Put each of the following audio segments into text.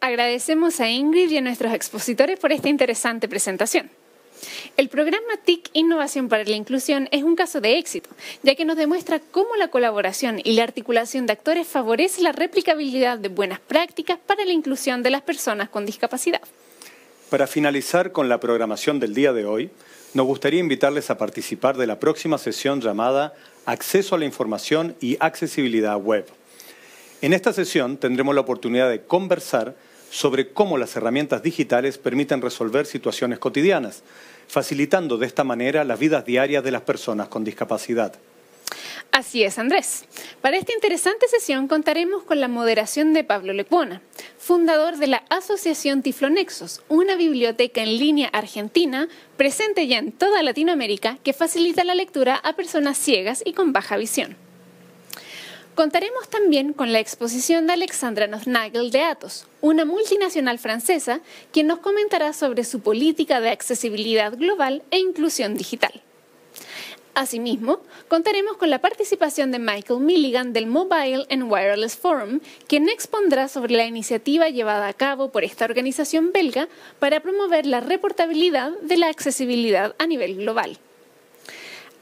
Agradecemos a Ingrid y a nuestros expositores por esta interesante presentación. El programa TIC Innovación para la Inclusión es un caso de éxito, ya que nos demuestra cómo la colaboración y la articulación de actores favorece la replicabilidad de buenas prácticas para la inclusión de las personas con discapacidad. Para finalizar con la programación del día de hoy, nos gustaría invitarles a participar de la próxima sesión llamada Acceso a la Información y Accesibilidad Web. En esta sesión tendremos la oportunidad de conversar sobre cómo las herramientas digitales permiten resolver situaciones cotidianas, facilitando de esta manera las vidas diarias de las personas con discapacidad. Así es, Andrés. Para esta interesante sesión contaremos con la moderación de Pablo Lecuona, fundador de la Asociación Tiflonexos, una biblioteca en línea argentina presente ya en toda Latinoamérica que facilita la lectura a personas ciegas y con baja visión. Contaremos también con la exposición de Alexandra Nothnagel de Atos, una multinacional francesa, quien nos comentará sobre su política de accesibilidad global e inclusión digital. Asimismo, contaremos con la participación de Michael Milligan del Mobile and Wireless Forum, quien expondrá sobre la iniciativa llevada a cabo por esta organización belga para promover la reportabilidad de la accesibilidad a nivel global.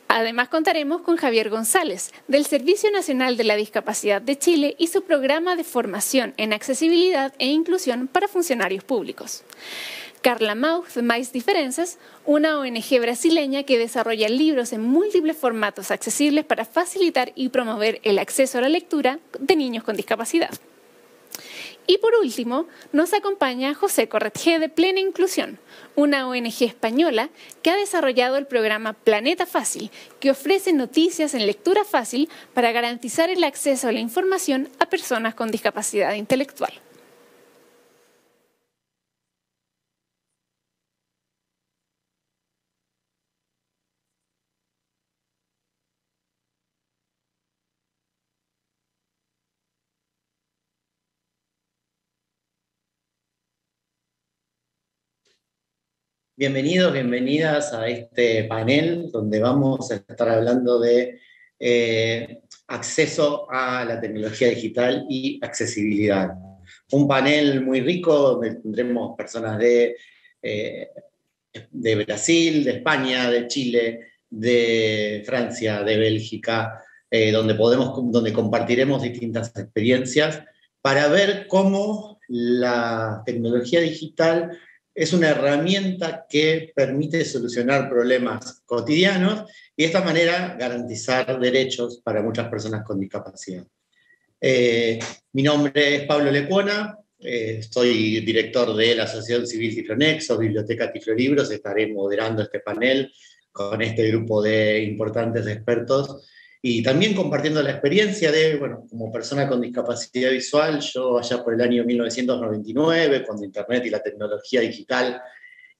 Además contaremos con Javier González, del Servicio Nacional de la Discapacidad de Chile y su programa de formación en accesibilidad e inclusión para funcionarios públicos. Carla Mauth de Mais Diferencias, una ONG brasileña que desarrolla libros en múltiples formatos accesibles para facilitar y promover el acceso a la lectura de niños con discapacidad. Y por último, nos acompaña José Corretge de Plena Inclusión, una ONG española que ha desarrollado el programa Planeta Fácil, que ofrece noticias en lectura fácil para garantizar el acceso a la información a personas con discapacidad intelectual. Bienvenidos, bienvenidas a este panel donde vamos a estar hablando de eh, acceso a la tecnología digital y accesibilidad. Un panel muy rico donde tendremos personas de, eh, Brasil, de España, de Chile, de Francia, de Bélgica, eh, donde, podemos, donde compartiremos distintas experiencias para ver cómo la tecnología digital es una herramienta que permite solucionar problemas cotidianos y de esta manera garantizar derechos para muchas personas con discapacidad. Eh, mi nombre es Pablo Lecuona, eh, soy director de la Asociación Civil Tiflonexo, Biblioteca Tiflolibros, estaré moderando este panel con este grupo de importantes expertos y también compartiendo la experiencia de, bueno, como persona con discapacidad visual, yo allá por el año 1999, cuando Internet y la tecnología digital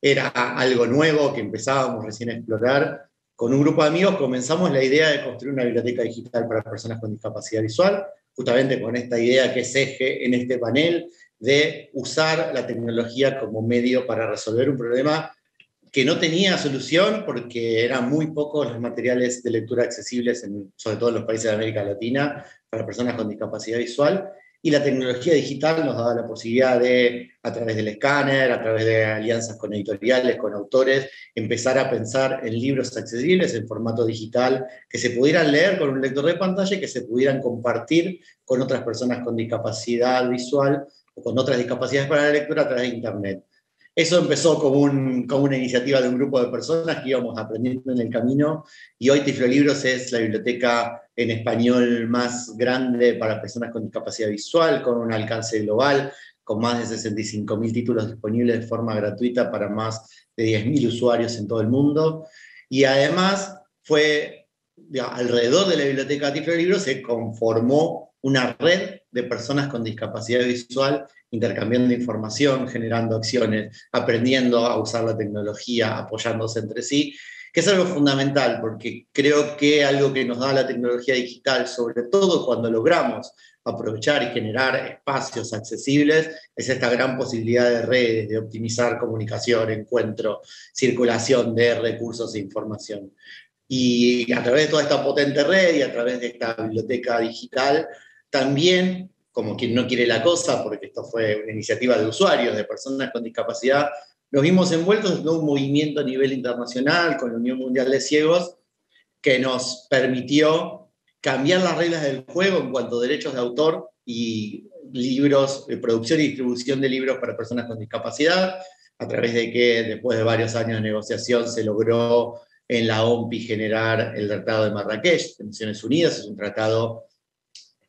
era algo nuevo que empezábamos recién a explorar, con un grupo de amigos comenzamos la idea de construir una biblioteca digital para personas con discapacidad visual, justamente con esta idea que es eje en este panel de usar la tecnología como medio para resolver un problema que no tenía solución porque eran muy pocos los materiales de lectura accesibles, sobre todo en los países de América Latina, para personas con discapacidad visual. Y la tecnología digital nos daba la posibilidad de, a través del escáner, a través de alianzas con editoriales, con autores, empezar a pensar en libros accesibles en formato digital que se pudieran leer con un lector de pantalla y que se pudieran compartir con otras personas con discapacidad visual o con otras discapacidades para la lectura a través de Internet. Eso empezó como, una iniciativa de un grupo de personas que íbamos aprendiendo en el camino y hoy Tiflolibros es la biblioteca en español más grande para personas con discapacidad visual, con un alcance global, con más de 65.000 títulos disponibles de forma gratuita para más de 10.000 usuarios en todo el mundo. Y además fue, alrededor de la biblioteca Tiflolibros se conformó una red de personas con discapacidad visual intercambiando información, generando acciones, aprendiendo a usar la tecnología, apoyándose entre sí, que es algo fundamental, porque creo que algo que nos da la tecnología digital, sobre todo cuando logramos aprovechar y generar espacios accesibles, es esta gran posibilidad de redes, de optimizar comunicación, encuentro, circulación de recursos e información. Y a través de toda esta potente red y a través de esta biblioteca digital, también como quien no quiere la cosa, porque esto fue una iniciativa de usuarios, de personas con discapacidad, nos vimos envueltos en un movimiento a nivel internacional con la Unión Mundial de Ciegos que nos permitió cambiar las reglas del juego en cuanto a derechos de autor y libros, de producción y distribución de libros para personas con discapacidad, a través de que después de varios años de negociación se logró en la OMPI generar el Tratado de Marrakech de Naciones Unidas. Es un tratado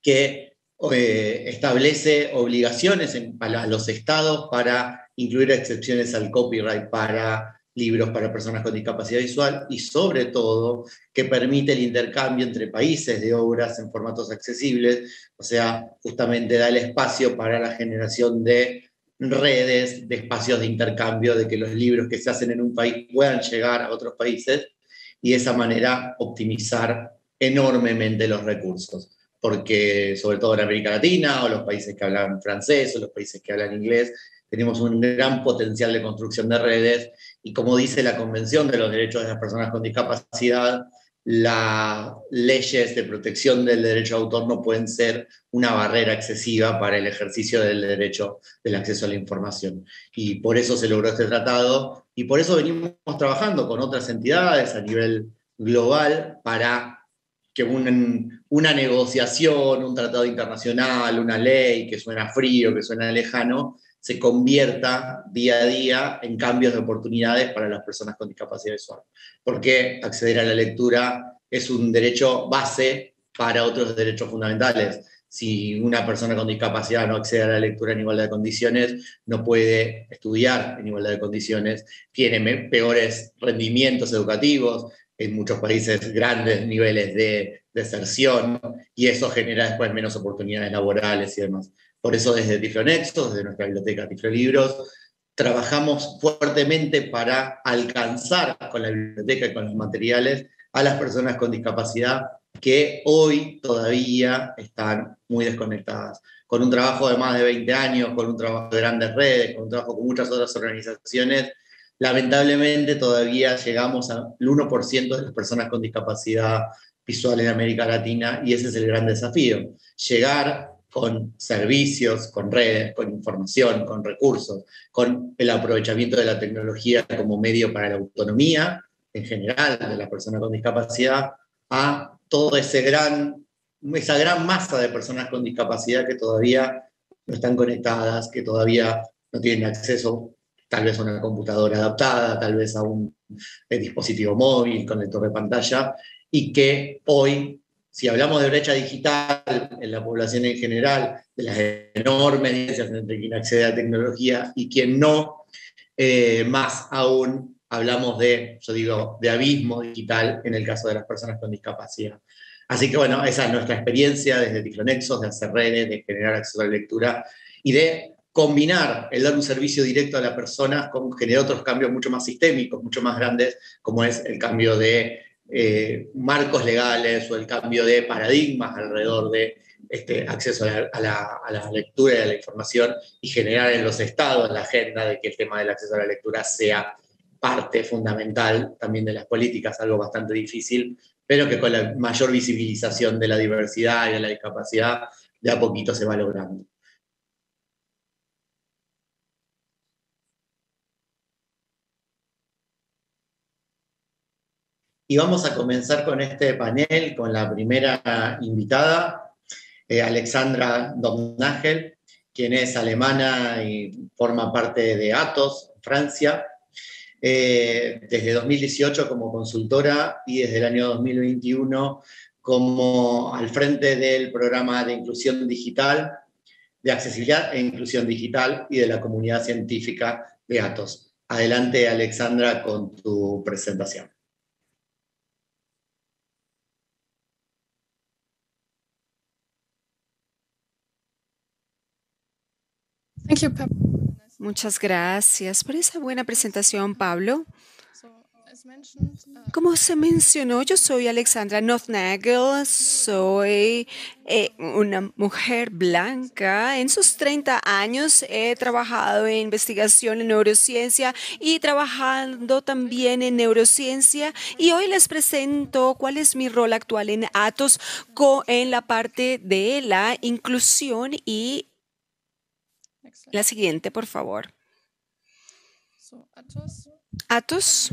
que eh, establece obligaciones a los estados para incluir excepciones al copyright para libros para personas con discapacidad visual y sobre todo que permite el intercambio entre países de obras en formatos accesibles, o sea, justamente da el espacio para la generación de redes, de espacios de intercambio, de que los libros que se hacen en un país puedan llegar a otros países y de esa manera optimizar enormemente los recursos. Porque sobre todo en América Latina o los países que hablan francés o los países que hablan inglés, tenemos un gran potencial de construcción de redes y como dice la Convención de los Derechos de las Personas con Discapacidad, las leyes de protección del derecho de autor no pueden ser una barrera excesiva para el ejercicio del derecho del acceso a la información. Y por eso se logró este tratado y por eso venimos trabajando con otras entidades a nivel global para que una negociación, un tratado internacional, una ley que suena frío, que suena lejano, se convierta día a día en cambios de oportunidades para las personas con discapacidad visual. Porque acceder a la lectura es un derecho base para otros derechos fundamentales. Si una persona con discapacidad no accede a la lectura en igualdad de condiciones, no puede estudiar en igualdad de condiciones, tiene peores rendimientos educativos, en muchos países grandes niveles de deserción, y eso genera después menos oportunidades laborales y demás. Por eso desde Tiflonexo, desde nuestra biblioteca Tiflolibros, trabajamos fuertemente para alcanzar con la biblioteca y con los materiales a las personas con discapacidad que hoy todavía están muy desconectadas. Con un trabajo de más de 20 años, con un trabajo de grandes redes, con un trabajo con muchas otras organizaciones, lamentablemente todavía llegamos al 1% de las personas con discapacidad visual en América Latina y ese es el gran desafío. Llegar con servicios, con redes, con información, con recursos, con el aprovechamiento de la tecnología como medio para la autonomía en general de la persona con discapacidad, a toda gran, esa gran masa de personas con discapacidad que todavía no están conectadas, que todavía no tienen acceso tal vez a una computadora adaptada, tal vez a un dispositivo móvil con lector de pantalla, y que hoy si hablamos de brecha digital en la población en general, de las enormes diferencias entre quien accede a tecnología y quien no, eh, más aún hablamos de, yo digo, de abismo digital en el caso de las personas con discapacidad. Así que bueno, esa es nuestra experiencia desde Tiflonexos, de hacer redes, de generar acceso a la lectura y de combinar el dar un servicio directo a la persona con generar otros cambios mucho más sistémicos, mucho más grandes, como es el cambio de eh, marcos legales o el cambio de paradigmas alrededor de este acceso a la, lectura y a la información y generar en los estados la agenda de que el tema del acceso a la lectura sea parte fundamental también de las políticas, algo bastante difícil, pero que con la mayor visibilización de la diversidad y de la discapacidad de a poquito se va logrando. Y vamos a comenzar con este panel con la primera invitada, eh, Alexandra Domnagel, quien es alemana y forma parte de Atos, Francia, eh, desde 2018 como consultora y desde el año 2021 como al frente del programa de inclusión digital, de accesibilidad e inclusión digital y de la comunidad científica de Atos. Adelante, Alexandra, con tu presentación. Muchas gracias por esa buena presentación, Pablo. Como se mencionó, yo soy Alexandra Nothnagel, soy eh, una mujer blanca. En sus 30 años he trabajado en investigación en neurociencia y trabajando también en neurociencia. Y hoy les presento cuál es mi rol actual en Atos en la parte de la inclusión y la siguiente, por favor. Atos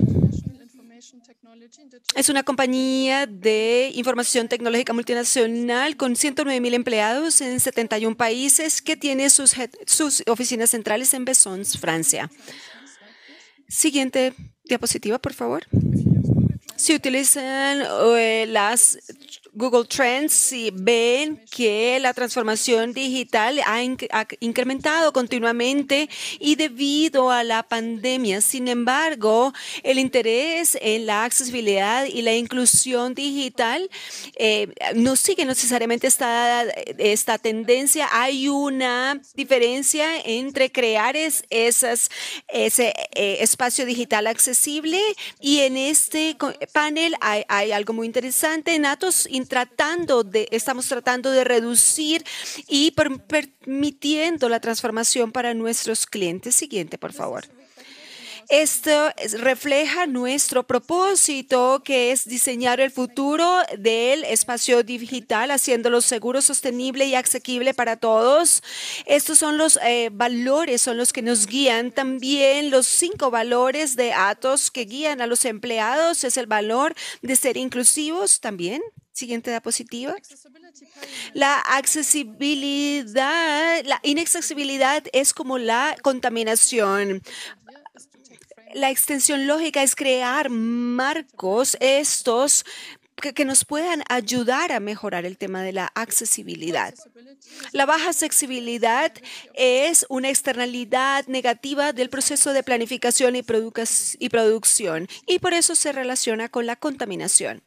es una compañía de información tecnológica multinacional con 109 mil empleados en 71 países que tiene sus, sus oficinas centrales en Bessons, Francia. Siguiente diapositiva, por favor. Si utilizan eh, las Google Trends y ven que la transformación digital ha, incrementado continuamente y debido a la pandemia. Sin embargo, el interés en la accesibilidad y la inclusión digital eh, no sigue necesariamente esta, esta tendencia. Hay una diferencia entre crear esas, ese eh, espacio digital accesible y en este panel hay algo muy interesante. Tratando de, estamos tratando de reducir y permitiendo la transformación para nuestros clientes. Siguiente, por favor. Esto refleja nuestro propósito, que es diseñar el futuro del espacio digital, haciéndolo seguro, sostenible y asequible para todos. Estos son los eh, valores, son los que nos guían. También los cinco valores de Atos que guían a los empleados es el valor de ser inclusivos también. Siguiente diapositiva. La accesibilidad, la inaccesibilidad es como la contaminación. La extensión lógica es crear marcos estos que, nos puedan ayudar a mejorar el tema de la accesibilidad. La baja accesibilidad es una externalidad negativa del proceso de planificación y, y producción y por eso se relaciona con la contaminación.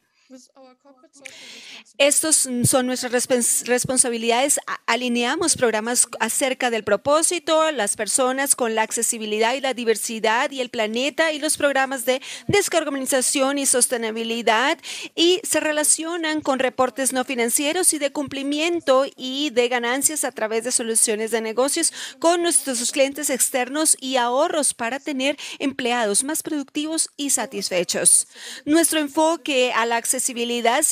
Estos son nuestras responsabilidades. Alineamos programas acerca del propósito, las personas con la accesibilidad y la diversidad y el planeta y los programas de descarbonización y sostenibilidad y se relacionan con reportes no financieros y de cumplimiento y de ganancias a través de soluciones de negocios con nuestros clientes externos y ahorros para tener empleados más productivos y satisfechos. Nuestro enfoque a la accesibilidad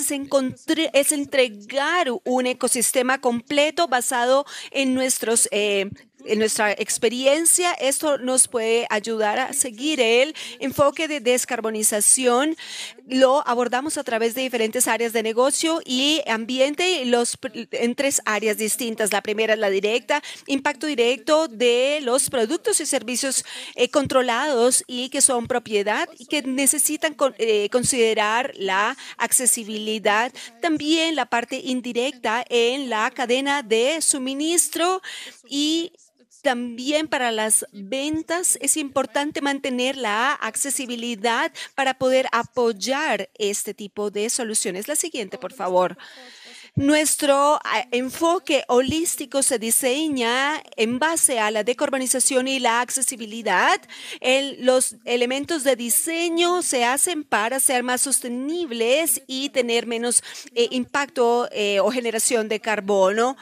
es entregar un ecosistema completo basado en nuestros eh, en nuestra experiencia, esto nos puede ayudar a seguir el enfoque de descarbonización. Lo abordamos a través de diferentes áreas de negocio y ambiente los, en tres áreas distintas. La primera es la directa, impacto directo de los productos y servicios eh, controlados y que son propiedad y que necesitan eh, considerar la accesibilidad. También la parte indirecta en la cadena de suministro y también para las ventas es importante mantener la accesibilidad para poder apoyar este tipo de soluciones. La siguiente, por favor. Nuestro ah, enfoque holístico se diseña en base a la decarbonización y la accesibilidad. los elementos de diseño se hacen para ser más sostenibles y tener menos eh, impacto eh, o generación de carbono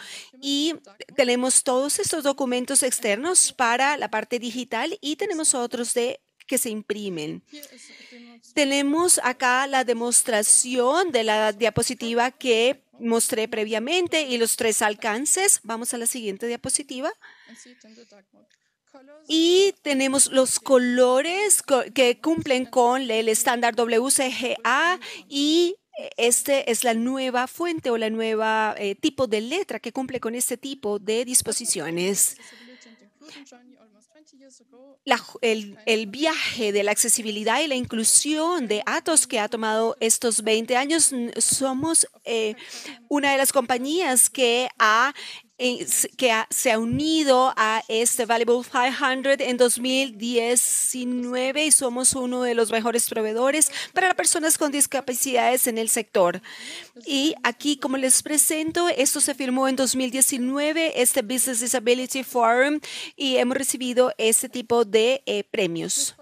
y tenemos todos estos documentos externos para la parte digital y tenemos otros de que se imprimen. Tenemos acá la demostración de la diapositiva que mostré previamente y los tres alcances. Vamos a la siguiente diapositiva. Y tenemos los colores que cumplen con el estándar WCGA y este es la nueva fuente o la nueva eh, tipo de letra que cumple con este tipo de disposiciones. el, el, viaje de la accesibilidad y la inclusión de Atos que ha tomado estos 20 años, somos eh, una de las compañías que ha que se ha unido a este Valuable 500 en 2019 y somos uno de los mejores proveedores para personas con discapacidades en el sector. Y aquí, como les presento, esto se firmó en 2019, este Business Disability Forum, y hemos recibido este tipo de eh, premios.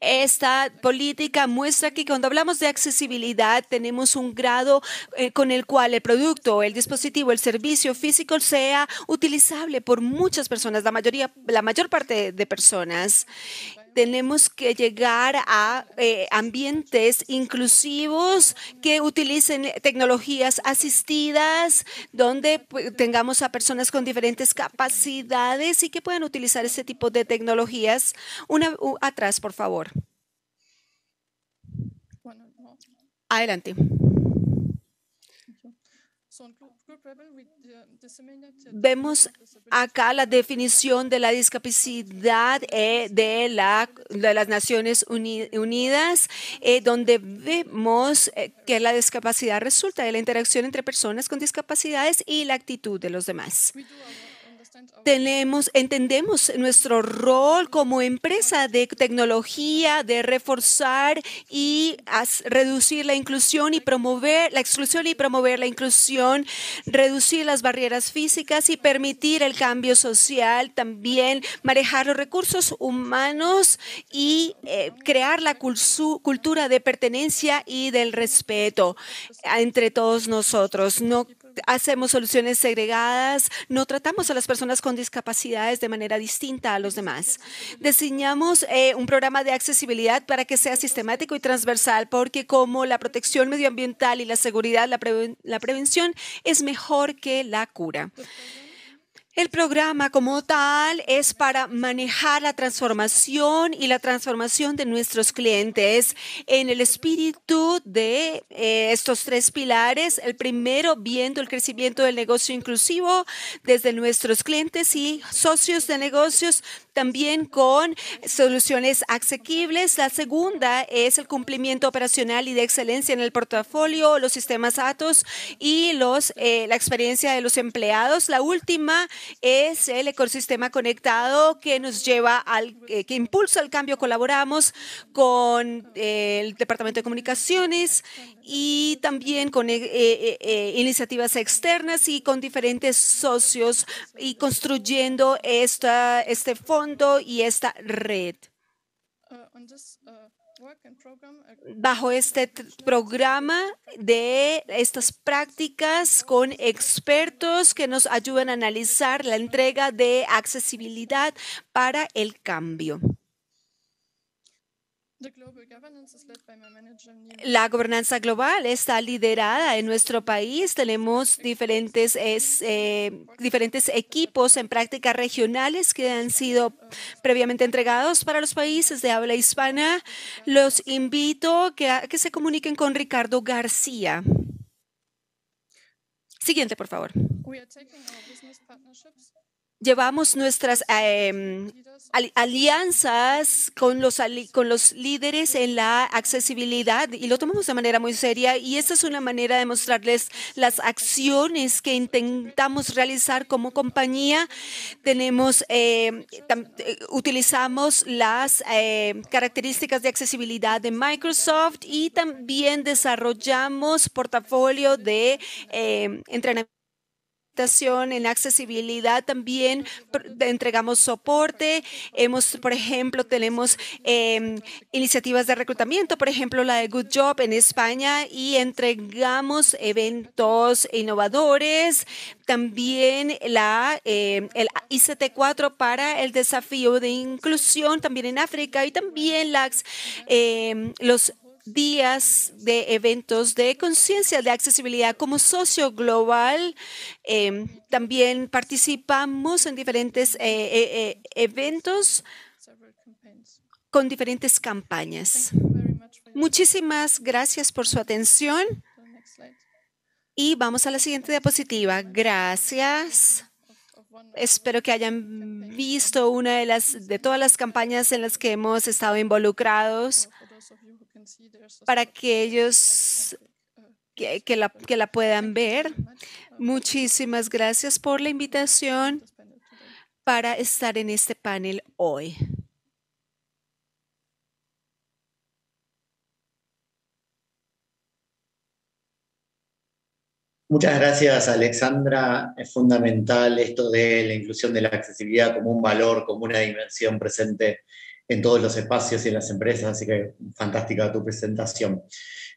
Esta política muestra que cuando hablamos de accesibilidad tenemos un grado eh, con el cual el producto, el dispositivo, el servicio físico sea utilizable por muchas personas, la mayoría, la mayor parte de personas tenemos que llegar a eh, ambientes inclusivos que utilicen tecnologías asistidas, donde tengamos a personas con diferentes capacidades y que puedan utilizar ese tipo de tecnologías. Una atrás, por favor. Adelante. Vemos acá la definición de la discapacidad eh, de, la, de las Naciones Unidas, eh, donde vemos eh, que la discapacidad resulta de la interacción entre personas con discapacidades y la actitud de los demás tenemos, entendemos nuestro rol como empresa de tecnología, de reforzar y reducir la inclusión y promover la exclusión y promover la inclusión, reducir las barreras físicas y permitir el cambio social, también manejar los recursos humanos y eh, crear la cultura de pertenencia y del respeto entre todos nosotros. No hacemos soluciones segregadas, no tratamos a las personas con discapacidades de manera distinta a los demás. Diseñamos eh, un programa de accesibilidad para que sea sistemático y transversal, porque como la protección medioambiental y la seguridad, la prevención es mejor que la cura. El programa como tal es para manejar la transformación y la transformación de nuestros clientes en el espíritu de eh, estos tres pilares. El primero, viendo el crecimiento del negocio inclusivo desde nuestros clientes y socios de negocios, también con soluciones asequibles. La segunda es el cumplimiento operacional y de excelencia en el portafolio, los sistemas ATOS y los, eh, la experiencia de los empleados. La última es el ecosistema conectado que nos lleva al, eh, que impulsa el cambio. Colaboramos con eh, el Departamento de Comunicaciones y también con iniciativas externas y con diferentes socios y construyendo esta, este fondo y esta red. Uh, uh, uh, Bajo este programa de estas prácticas con expertos que nos ayudan a analizar la entrega de accesibilidad para el cambio. La gobernanza global está liderada en nuestro país. Tenemos diferentes, eh, diferentes equipos en prácticas regionales que han sido previamente entregados para los países de habla hispana. Los invito a que se comuniquen con Ricardo García. Siguiente, por favor llevamos nuestras em, alianzas con los, con los líderes en la accesibilidad y lo tomamos de manera muy seria y esta es una manera de mostrarles las acciones que intentamos realizar como compañía. Tenemos, em, eh, utilizamos las em, características de accesibilidad de Microsoft y también desarrollamos portafolio de entrenamiento en accesibilidad también entregamos soporte. Hemos, por ejemplo, tenemos em, iniciativas de reclutamiento, por ejemplo, la de Good Job en España y entregamos eventos innovadores. También la, em, el ICT4 para el desafío de inclusión también en África y también las, em, los días de eventos de conciencia de accesibilidad como socio global. Em, también participamos en diferentes eh, eh, eh, eventos con diferentes campañas. Muchísimas gracias por su atención. Y vamos a la siguiente diapositiva. Gracias. Espero que hayan visto una de las de todas las campañas en las que hemos estado involucrados para que ellos que, la, que la puedan ver. Muchísimas gracias por la invitación para estar en este panel hoy. Muchas gracias, Alexandra. Es fundamental esto de la inclusión de la accesibilidad como un valor, como una dimensión presente en todos los espacios y en las empresas, así que fantástica tu presentación.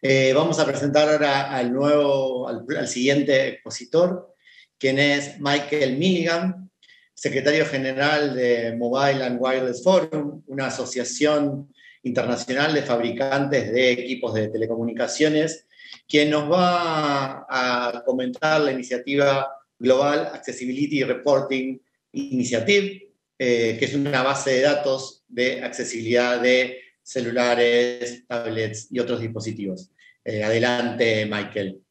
Eh, vamos a presentar ahora al nuevo, al, siguiente expositor, quien es Michael Milligan, secretario general de Mobile and Wireless Forum, una asociación internacional de fabricantes de equipos de telecomunicaciones, quien nos va a comentar la iniciativa Global Accessibility Reporting Initiative, eh, que es una base de datos de accesibilidad de celulares, tablets y otros dispositivos. Eh, adelante, Michael.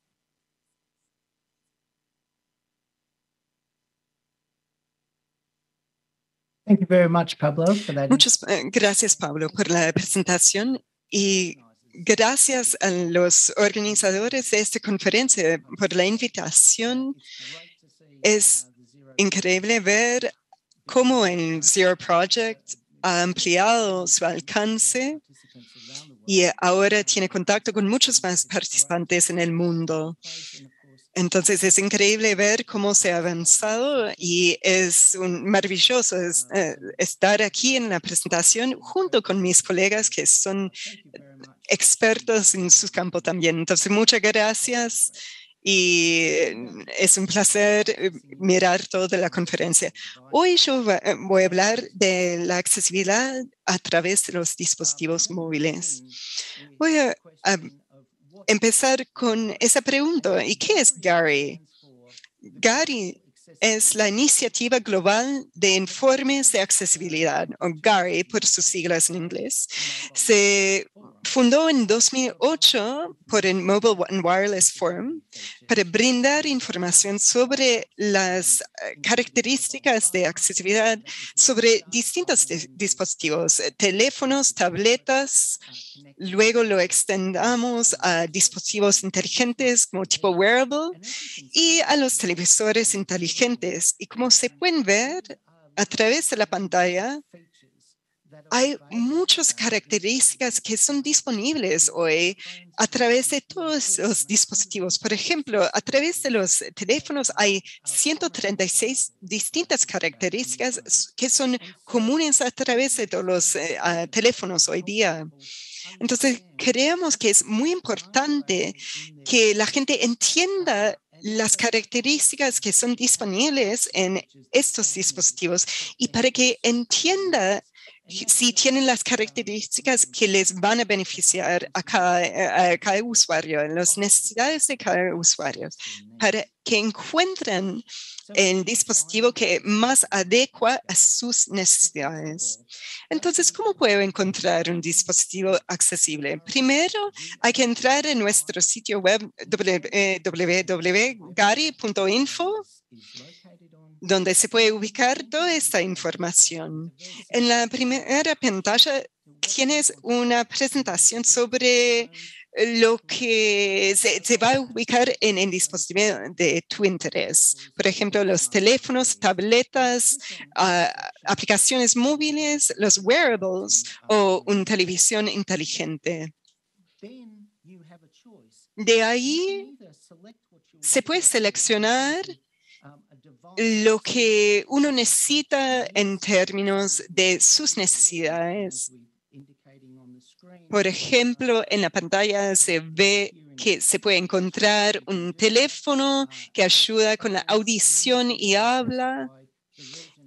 Muchas eh, gracias, Pablo, por la presentación y gracias a los organizadores de esta conferencia por la invitación. Es increíble ver cómo el Zero Project ha ampliado su alcance y ahora tiene contacto con muchos más participantes en el mundo. Entonces es increíble ver cómo se ha avanzado y es maravilloso eh, estar aquí en la presentación junto con mis colegas que son expertos en su campo también. Entonces muchas gracias y es un placer eh, mirar toda la conferencia. Hoy yo eh, voy a hablar de la accesibilidad a través de los dispositivos móviles. Voy a, empezar con esa pregunta. ¿Y qué es Gary? Gary es la Iniciativa Global de Informes de Accesibilidad, o GARI por sus siglas en inglés. Se fundó en 2008 por el Mobile and Wireless Forum para brindar información sobre las eh, características de accesibilidad sobre distintos dispositivos, eh, teléfonos, tabletas. Luego lo extendamos a dispositivos inteligentes como tipo wearable y a los televisores inteligentes. Y como se pueden ver a través de la pantalla, hay muchas características que son disponibles hoy a través de todos los dispositivos. Por ejemplo, a través de los teléfonos hay 136 distintas características que son comunes a través de todos los eh, teléfonos hoy día. Entonces, creemos que es muy importante que la gente entienda las características que son disponibles en estos dispositivos y para que entienda si tienen las características que les van a beneficiar a cada, usuario, las necesidades de cada usuario, para que encuentren el dispositivo que más adecua a sus necesidades. Entonces, ¿cómo puedo encontrar un dispositivo accesible? Primero, hay que entrar en nuestro sitio web www.gari.info donde se puede ubicar toda esta información. En la primera pantalla tienes una presentación sobre lo que se, va a ubicar en el dispositivo de tu interés. Por ejemplo, los teléfonos, tabletas, ah, aplicaciones móviles, los wearables o una televisión inteligente. De ahí se puede seleccionar lo que uno necesita en términos de sus necesidades. Por ejemplo, en la pantalla se ve que se puede encontrar un teléfono que ayuda con la audición y habla.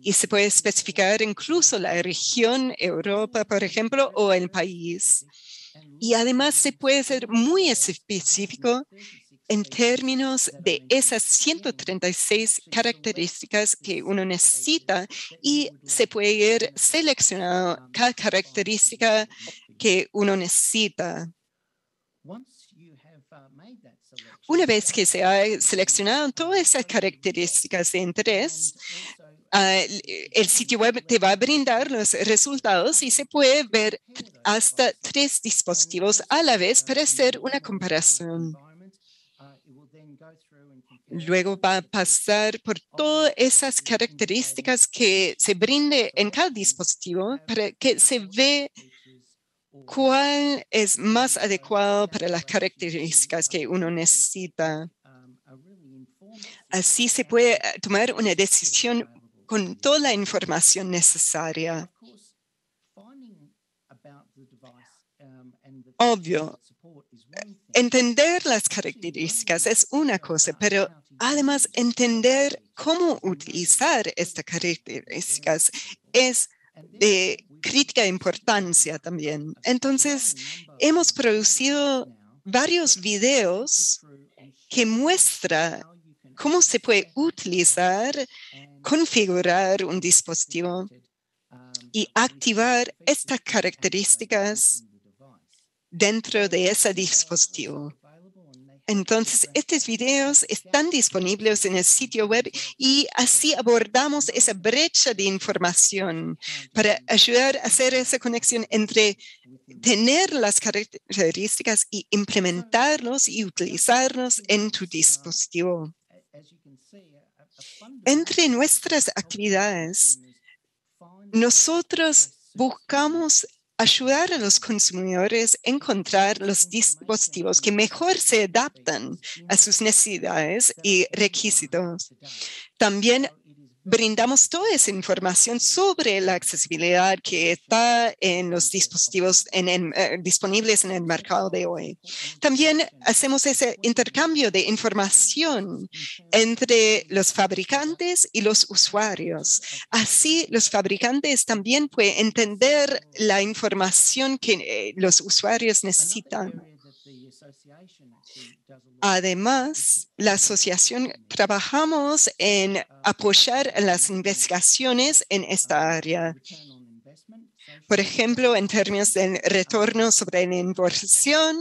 Y se puede especificar incluso la región, Europa, por ejemplo, o el país. Y además se puede ser muy específico en términos de esas 136 características que uno necesita y se puede ir seleccionando cada característica que uno necesita. Una vez que se ha seleccionado todas esas características de interés, ah, el sitio web te va a brindar los resultados y se puede ver hasta tres dispositivos a la vez para hacer una comparación. Luego va a pasar por todas esas características que se brinde en cada dispositivo para que se ve cuál es más adecuado para las características que uno necesita. Así se puede eh, tomar una decisión con toda la información necesaria. Obvio, entender las características es una cosa, pero además entender cómo utilizar estas características es de crítica importancia también. Entonces, hemos producido varios videos que muestran cómo se puede utilizar, configurar un dispositivo y activar estas características dentro de ese dispositivo. Entonces, estos videos están disponibles en el sitio web y así abordamos esa brecha de información para ayudar a hacer esa conexión entre tener las características y implementarlos y utilizarlos en tu dispositivo. Entre nuestras actividades, nosotros buscamos ayudar a los consumidores a encontrar los dispositivos que mejor se adaptan a sus necesidades y requisitos. También brindamos toda esa información sobre la accesibilidad que está en los dispositivos eh, disponibles en el mercado de hoy. También hacemos ese intercambio de información entre los fabricantes y los usuarios. Así los fabricantes también pueden entender la información que eh, los usuarios necesitan. Además, la asociación trabajamos en apoyar las investigaciones en esta área. Por ejemplo, en términos del retorno sobre la inversión,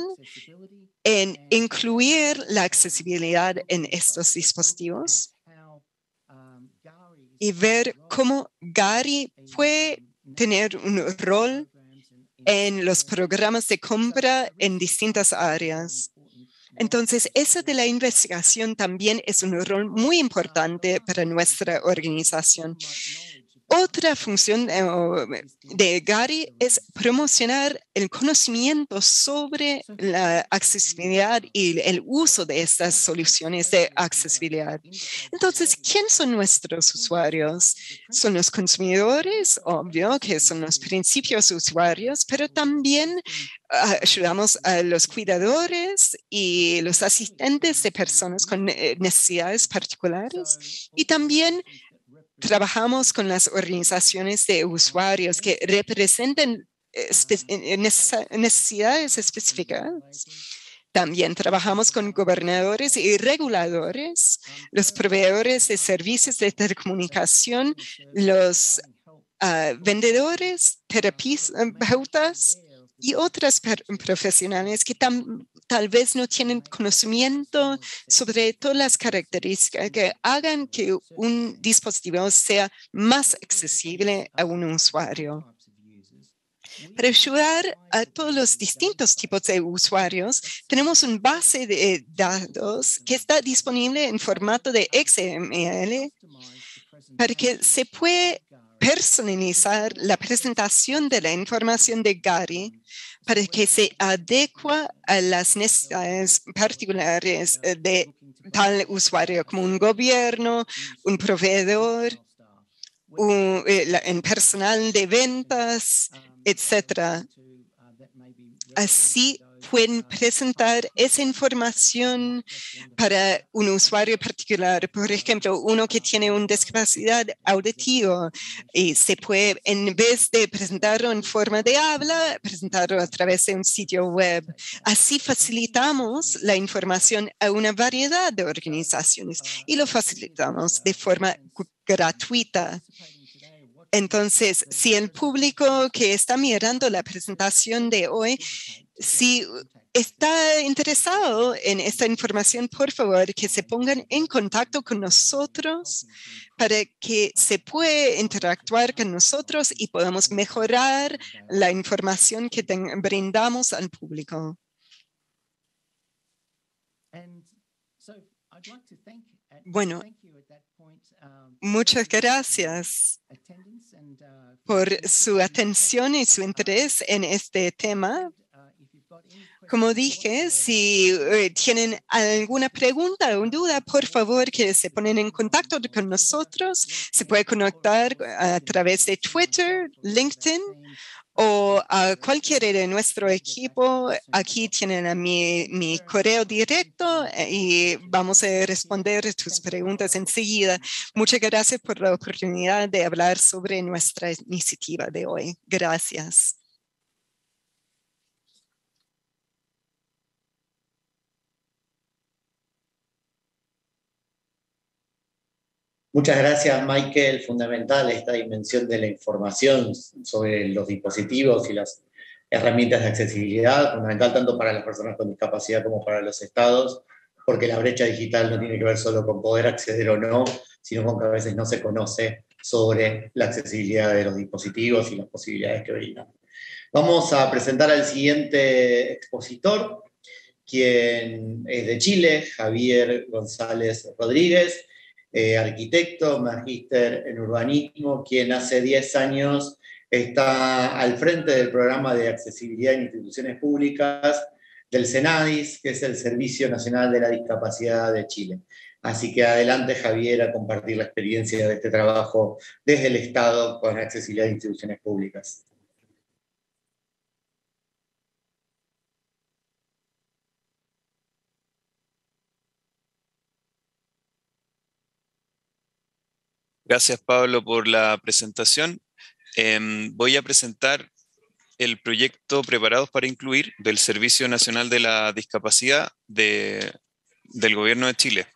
en incluir la accesibilidad en estos dispositivos y ver cómo Gary puede tener un rol en los programas de compra en distintas áreas. Entonces, eso de la investigación también es un rol muy importante para nuestra organización. Otra función eh, de Gary es promocionar el conocimiento sobre la accesibilidad y el uso de estas soluciones de accesibilidad. Entonces, ¿quién son nuestros usuarios? Son los consumidores, obvio, que son los principios usuarios, pero también ah, ayudamos a los cuidadores y los asistentes de personas con eh, necesidades particulares y también trabajamos con las organizaciones de usuarios que representan necesidades específicas. También trabajamos con gobernadores y reguladores, los proveedores de servicios de telecomunicación, los ah, vendedores, terapeutas y otras profesionales que tal vez no tienen conocimiento sobre todas las características que hagan que un dispositivo sea más accesible a un usuario. Para ayudar a todos los distintos tipos de usuarios, tenemos una base de datos que está disponible en formato de XML para que se pueda personalizar la presentación de la información de Gary para que se adecua a las necesidades particulares eh, de tal usuario como un gobierno, un proveedor, un, eh, personal de ventas, etc. Así pueden presentar esa información para un usuario particular. Por ejemplo, uno que tiene una discapacidad auditiva y se puede, en vez de presentarlo en forma de habla, presentarlo a través de un sitio web. Así facilitamos la información a una variedad de organizaciones y lo facilitamos de forma gratuita. Entonces, si el público que está mirando la presentación de hoy si está interesado en esta información, por favor, que se pongan en contacto con nosotros para que se pueda interactuar con nosotros y podamos mejorar la información que brindamos al público. Bueno, muchas gracias por su atención y su interés en este tema. Como dije, si eh, tienen alguna pregunta o duda, por favor que se ponen en contacto con nosotros. Se puede conectar a través de Twitter, LinkedIn o a cualquiera de nuestro equipo. Aquí tienen a mi, mi, correo directo y vamos a responder tus preguntas enseguida. Muchas gracias por la oportunidad de hablar sobre nuestra iniciativa de hoy. Gracias. Muchas gracias, Michael. Fundamental esta dimensión de la información sobre los dispositivos y las herramientas de accesibilidad, fundamental tanto para las personas con discapacidad como para los estados, porque la brecha digital no tiene que ver solo con poder acceder o no, sino con que a veces no se conoce sobre la accesibilidad de los dispositivos y las posibilidades que brindan. Vamos a presentar al siguiente expositor, quien es de Chile, Javier González Rodríguez. Eh, arquitecto, magíster en urbanismo, quien hace 10 años está al frente del programa de accesibilidad en instituciones públicas del SENADIS, que es el Servicio Nacional de la Discapacidad de Chile. Así que adelante, Javier, a compartir la experiencia de este trabajo desde el Estado con accesibilidad de instituciones públicas. Gracias, Pablo, por la presentación. Em, voy a presentar el proyecto Preparados para Incluir del Servicio Nacional de la Discapacidad del Gobierno de Chile.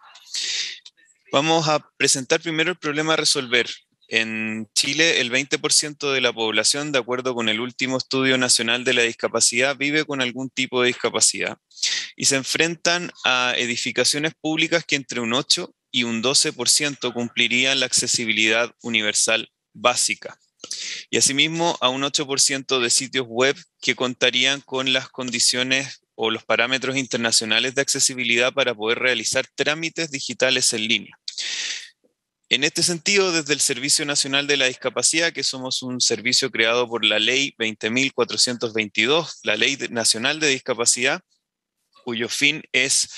Vamos a presentar primero el problema a resolver. En Chile, el 20% de la población, de acuerdo con el último estudio nacional de la discapacidad, vive con algún tipo de discapacidad y se enfrentan a edificaciones públicas que entre un 8 y un 12% cumplirían la accesibilidad universal básica. Y asimismo a un 8% de sitios web que contarían con las condiciones o los parámetros internacionales de accesibilidad para poder realizar trámites digitales en línea. En este sentido, desde el Servicio Nacional de la Discapacidad, que somos un servicio creado por la Ley 20.422, la Ley Nacional de Discapacidad, cuyo fin es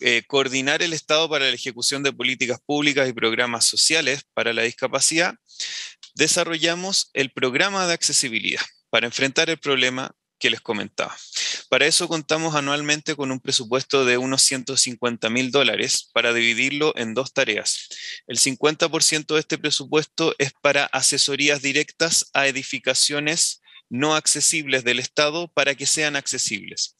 eh, coordinar el Estado para la ejecución de políticas públicas y programas sociales para la discapacidad, desarrollamos el programa de accesibilidad para enfrentar el problema que les comentaba. Para eso contamos anualmente con un presupuesto de unos 150 mil dólares para dividirlo en dos tareas. El 50% de este presupuesto es para asesorías directas a edificaciones no accesibles del Estado para que sean accesibles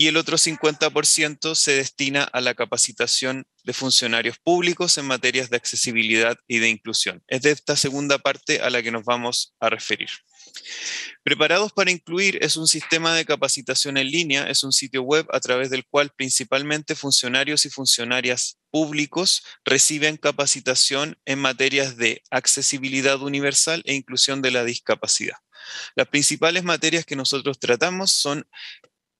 y el otro 50% se destina a la capacitación de funcionarios públicos en materias de accesibilidad y de inclusión. Es de esta segunda parte a la que nos vamos a referir. Preparados para Incluir es un sistema de capacitación en línea, es un sitio web a través del cual principalmente funcionarios y funcionarias públicos reciben capacitación en materias de accesibilidad universal e inclusión de la discapacidad. Las principales materias que nosotros tratamos son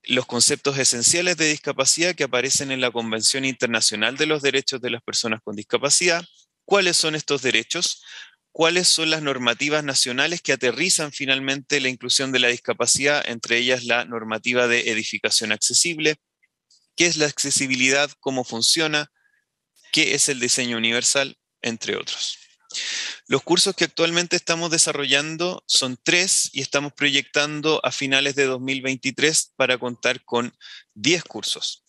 los conceptos esenciales de discapacidad que aparecen en la Convención Internacional de los Derechos de las Personas con Discapacidad. ¿Cuáles son estos derechos? ¿Cuáles son las normativas nacionales que aterrizan finalmente la inclusión de la discapacidad, entre ellas la normativa de edificación accesible? ¿Qué es la accesibilidad? ¿Cómo funciona? ¿Qué es el diseño universal? Entre otros. Los cursos que actualmente estamos desarrollando son tres y estamos proyectando a finales de 2023 para contar con 10 cursos.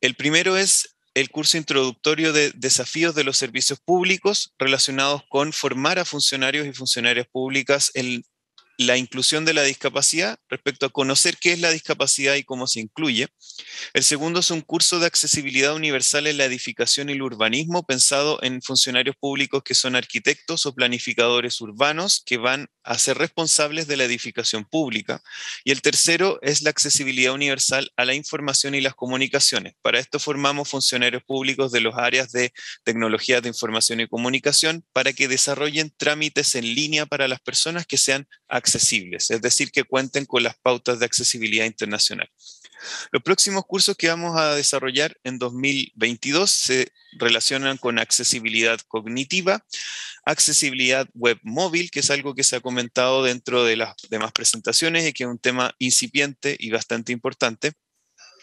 El primero es el curso introductorio de desafíos de los servicios públicos relacionados con formar a funcionarios y funcionarias públicas en la inclusión de la discapacidad respecto a conocer qué es la discapacidad y cómo se incluye. El segundo es un curso de accesibilidad universal en la edificación y el urbanismo pensado en funcionarios públicos que son arquitectos o planificadores urbanos que van a ser responsables de la edificación pública. Y el tercero es la accesibilidad universal a la información y las comunicaciones. Para esto formamos funcionarios públicos de las áreas de tecnologías de información y comunicación para que desarrollen trámites en línea para las personas que sean es decir, que cuenten con las pautas de accesibilidad internacional. Los próximos cursos que vamos a desarrollar en 2022 se relacionan con accesibilidad cognitiva, accesibilidad web móvil, que es algo que se ha comentado dentro de las demás presentaciones y que es un tema incipiente y bastante importante,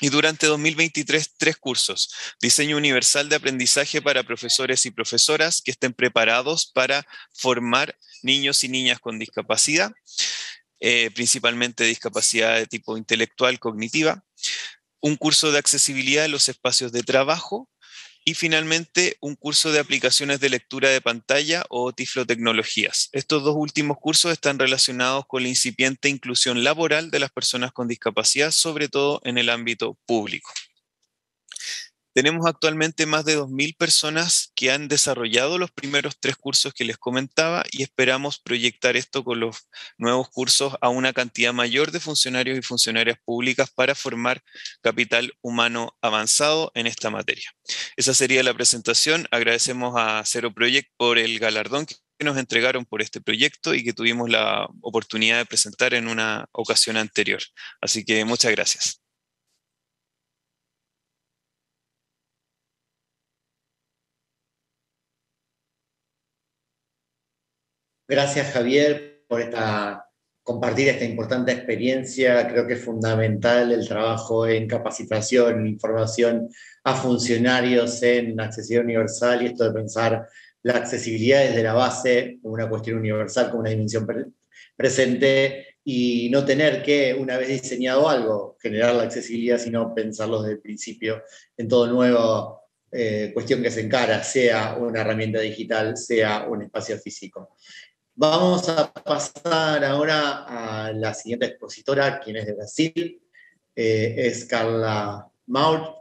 y durante 2023 tres cursos. Diseño universal de aprendizaje para profesores y profesoras que estén preparados para formar niños y niñas con discapacidad, eh, principalmente discapacidad de tipo intelectual, cognitiva. Un curso de accesibilidad en los espacios de trabajo y finalmente un curso de aplicaciones de lectura de pantalla o tiflotecnologías. Estos dos últimos cursos están relacionados con la incipiente inclusión laboral de las personas con discapacidad, sobre todo en el ámbito público. Tenemos actualmente más de 2.000 personas que han desarrollado los primeros tres cursos que les comentaba y esperamos proyectar esto con los nuevos cursos a una cantidad mayor de funcionarios y funcionarias públicas para formar capital humano avanzado en esta materia. Esa sería la presentación. Agradecemos a Cero Project por el galardón que nos entregaron por este proyecto y que tuvimos la oportunidad de presentar en una ocasión anterior. Así que muchas gracias. Gracias, Javier, por esta, compartir esta importante experiencia. Creo que es fundamental el trabajo en capacitación, información a funcionarios en accesibilidad universal y esto de pensar la accesibilidad desde la base como una cuestión universal, como una dimensión presente y no tener que, una vez diseñado algo, generar la accesibilidad, sino pensarlo desde el principio en todo nuevo eh, cuestión que se encara, sea una herramienta digital, sea un espacio físico. Vamos a pasar ahora a la siguiente expositora, quien es de Brasil, eh, es Carla Maur,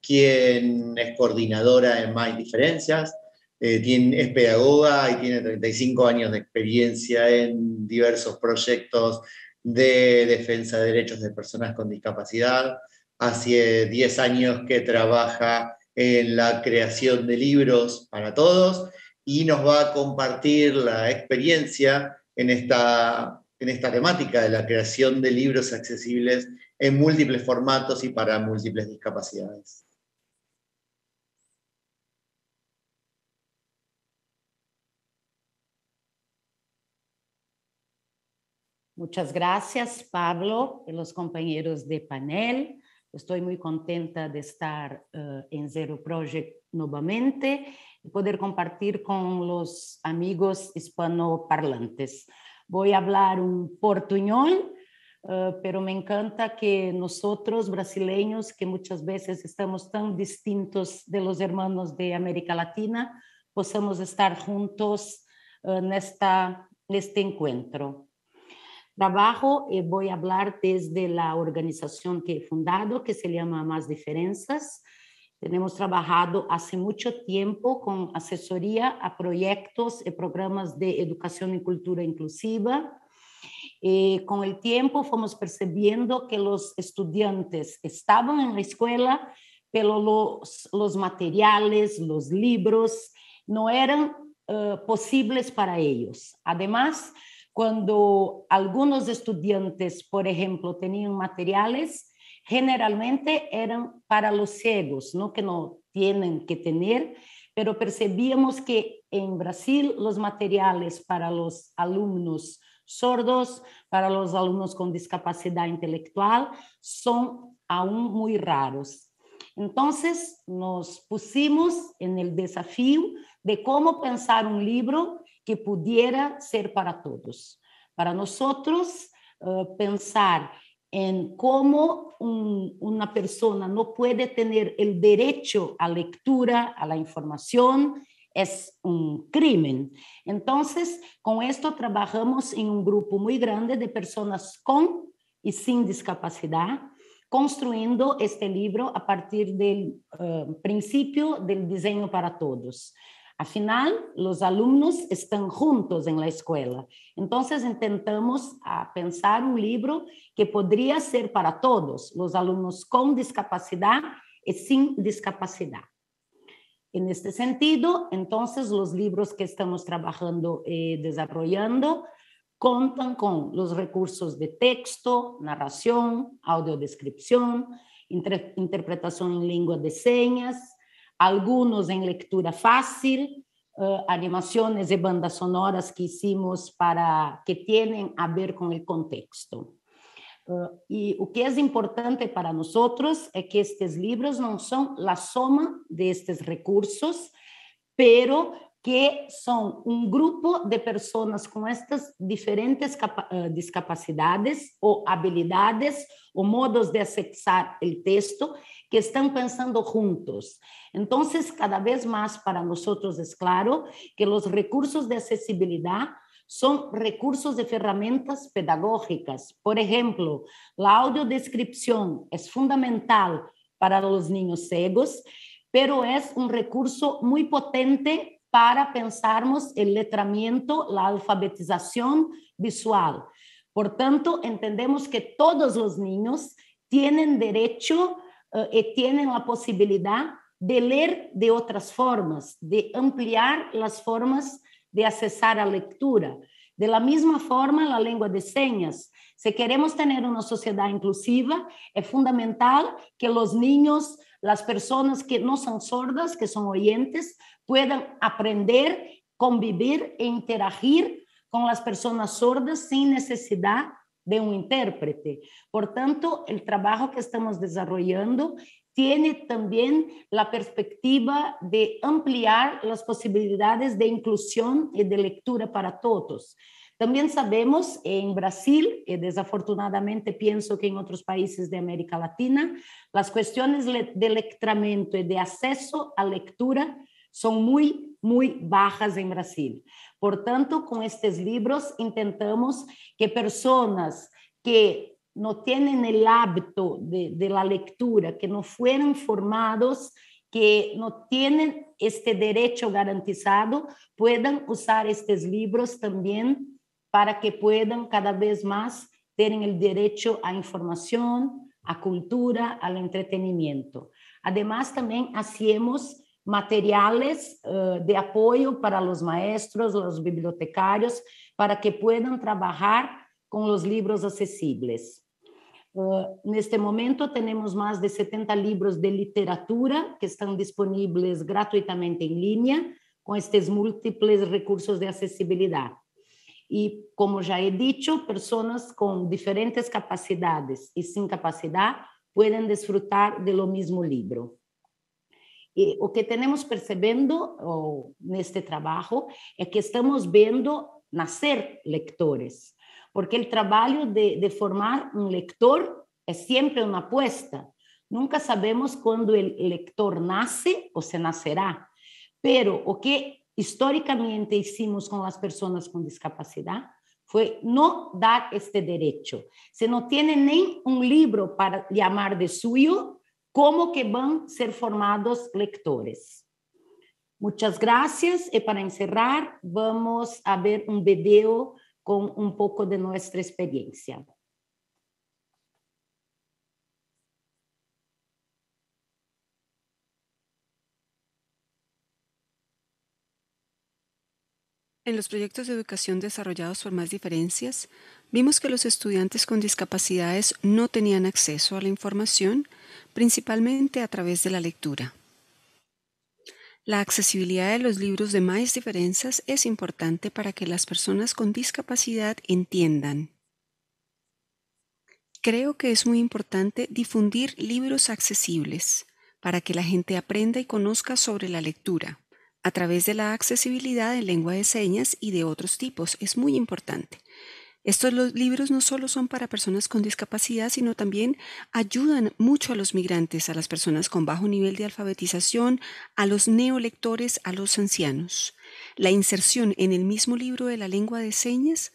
quien es coordinadora en Más Diferencias, eh, tiene, es pedagoga y tiene 35 años de experiencia en diversos proyectos de defensa de derechos de personas con discapacidad. Hace 10 años que trabaja en la creación de libros para todos y nos va a compartir la experiencia en esta, en esta temática de la creación de libros accesibles en múltiples formatos y para múltiples discapacidades. Muchas gracias, Pablo, y los compañeros de panel. Estoy muy contenta de estar uh, en Zero Project nuevamente poder compartir con los amigos hispanoparlantes. Voy a hablar un portuñol, uh, pero me encanta que nosotros brasileños, que muchas veces estamos tan distintos de los hermanos de América Latina, possamos estar juntos uh, nesta, neste encuentro. Trabajo, y voy a hablar desde la organización que he fundado, que se llama Más Diferencias, Tenemos trabajado hace mucho tiempo con asesoría a proyectos y programas de educación y cultura inclusiva. Y con el tiempo fuimos percibiendo que los estudiantes estaban en la escuela, pero los, los materiales, los libros no eran uh, posibles para ellos. Además, cuando algunos estudiantes, por ejemplo, tenían materiales, generalmente eran para los ciegos, no que no tienen que tener, pero percibíamos que en Brasil los materiales para los alumnos sordos, para los alumnos con discapacidad intelectual, son aún muy raros. Entonces nos pusimos en el desafío de cómo pensar un libro que pudiera ser para todos. Para nosotros, uh, pensar en cómo un, una persona no puede tener el derecho a lectura, a la información, es un crimen. Entonces, con esto trabajamos en un grupo muy grande de personas con y sin discapacidad, construyendo este libro a partir del uh, principio del diseño para todos. Afinal, los alumnos están juntos en la escuela. Entonces, intentamos a pensar un libro que podría ser para todos, los alumnos con discapacidad y sin discapacidad. En este sentido, entonces, los libros que estamos trabajando y eh, desarrollando contan con los recursos de texto, narración, audiodescripción, inter interpretación en lengua de señas, algunos em leitura fácil, uh, animações e bandas sonoras que hicimos para que têm a ver com o contexto. Uh, e o que é importante para nós é que estes livros não são a soma destes recursos, pero que são um grupo de pessoas com estas diferentes uh, discapacidades ou habilidades ou modos de acessar o texto que estão pensando juntos. Então, cada vez mais para nós é claro que os recursos de acessibilidade son recursos de herramientas pedagógicas. Por ejemplo, la audiodescripción es fundamental para los niños ciegos, pero es un recurso muy potente para pensarmos el letramiento, la alfabetización visual. Por tanto, entendemos que todos los niños tienen derecho uh, y tienen la posibilidad de leer de otras formas, de ampliar las formas de acessar a leitura. De la mesma forma, a língua de señas. Se queremos ter uma sociedade inclusiva, é fundamental que os niños, as pessoas que não são sordas, que são oyentes, puedan aprender, convivir e interagir com as pessoas sordas sem necessidade de um intérprete. Portanto, o trabalho que estamos desenvolvendo tiene también la perspectiva de ampliar las posibilidades de inclusión y de lectura para todos. También sabemos en Brasil, y desafortunadamente pienso que en otros países de América Latina, las cuestiones de lectramento y de acceso a lectura son muy, muy bajas en Brasil. Por tanto, con estos libros intentamos que personas que no tienen el hábito de, de, la lectura, que no fueron formados, que no tienen este derecho garantizado, puedan usar estos libros también para que puedan cada vez más tener el derecho a información, a cultura, al entretenimiento. Además, también hacemos materiales uh, de apoyo para los maestros, los bibliotecarios, para que puedan trabajar con los libros accesibles. Uh, neste momento, temos mais de 70 livros de literatura que estão disponíveis gratuitamente em linha, com estes múltiplos recursos de acessibilidade. E, como já he dicho, pessoas com diferentes capacidades e sem capacidade podem desfrutar do mesmo livro. E o que temos percebendo neste trabalho é que estamos vendo nascer leitores porque el trabajo de, de formar un lector es siempre una apuesta. Nunca sabemos cuándo el lector nace o se nacerá, pero o que históricamente hicimos con las personas con discapacidad fue no dar este derecho. Si no tienen ni un libro para llamar de suyo, ¿cómo que van a ser formados lectores? Muchas gracias y para encerrar vamos a ver un video con un poco de nuestra experiencia. En los proyectos de educación desarrollados por Más Diferencias, vimos que los estudiantes con discapacidades no tenían acceso a la información, principalmente a través de la lectura. La accesibilidad de los libros de más diferencias es importante para que las personas con discapacidad entiendan. Creo que es muy importante difundir libros accesibles para que la gente aprenda y conozca sobre la lectura a través de la accesibilidad en lengua de señas y de otros tipos. Es muy importante. Estos libros no solo son para personas con discapacidad, sino también ayudan mucho a los migrantes, a las personas con bajo nivel de alfabetización, a los neolectores, a los ancianos. La inserción en el mismo libro de la lengua de señas,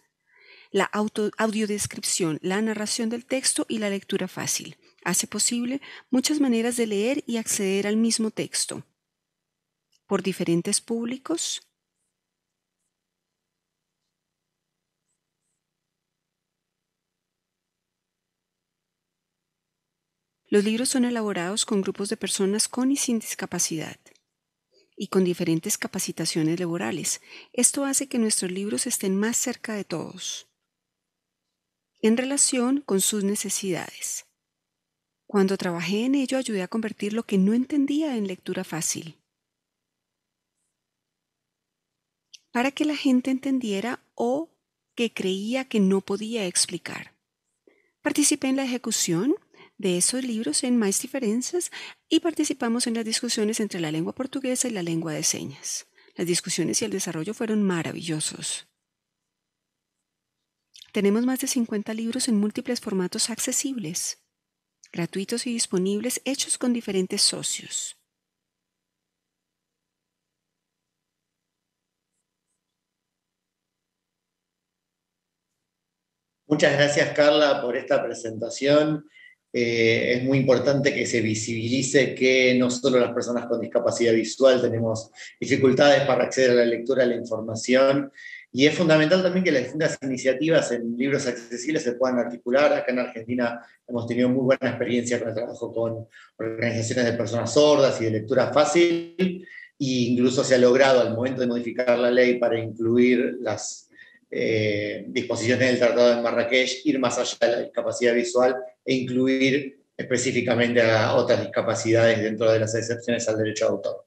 la audiodescripción, la narración del texto y la lectura fácil. Hace posible muchas maneras de leer y acceder al mismo texto. Por diferentes públicos, Los libros son elaborados con grupos de personas con y sin discapacidad y con diferentes capacitaciones laborales. Esto hace que nuestros libros estén más cerca de todos, en relación con sus necesidades. Cuando trabajé en ello ayudé a convertir lo que no entendía en lectura fácil, para que la gente entendiera o que creía que no podía explicar. Participé en la ejecución de esos libros en Más Diferencias y participamos en las discusiones entre la lengua portuguesa y la lengua de señas. Las discusiones y el desarrollo fueron maravillosos. Tenemos más de 50 libros en múltiples formatos accesibles, gratuitos y disponibles, hechos con diferentes socios. Muchas gracias, Carla, por esta presentación. Eh, es muy importante que se visibilice que no solo las personas con discapacidad visual tenemos dificultades para acceder a la lectura, a la información, y es fundamental también que las distintas iniciativas en libros accesibles se puedan articular. Acá en Argentina hemos tenido muy buena experiencia con el trabajo con organizaciones de personas sordas y de lectura fácil, e incluso se ha logrado al momento de modificar la ley para incluir las eh, disposiciones del Tratado de Marrakech, ir más allá de la discapacidad visual e incluir específicamente a otras discapacidades dentro de las excepciones al derecho de autor.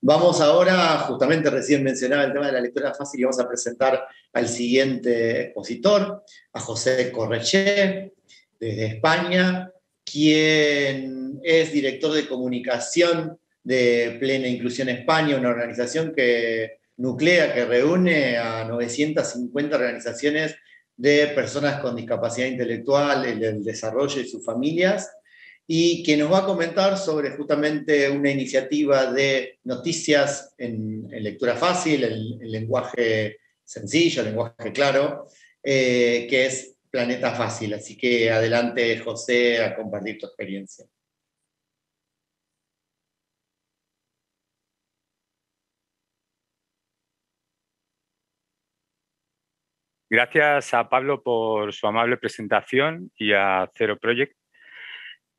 Vamos ahora, justamente recién mencionaba el tema de la lectura fácil, y vamos a presentar al siguiente expositor, a José Correche, desde España, quien es director de comunicación de Plena Inclusión España, una organización que nuclea, que reúne a 950 organizaciones de personas con discapacidad intelectual, el, desarrollo y sus familias, y que nos va a comentar sobre justamente una iniciativa de noticias en, lectura fácil, en, lenguaje sencillo, lenguaje claro, eh, que es Planeta Fácil. Así que adelante, José, a compartir tu experiencia. Gracias a Pablo por su amable presentación y a Zero Project,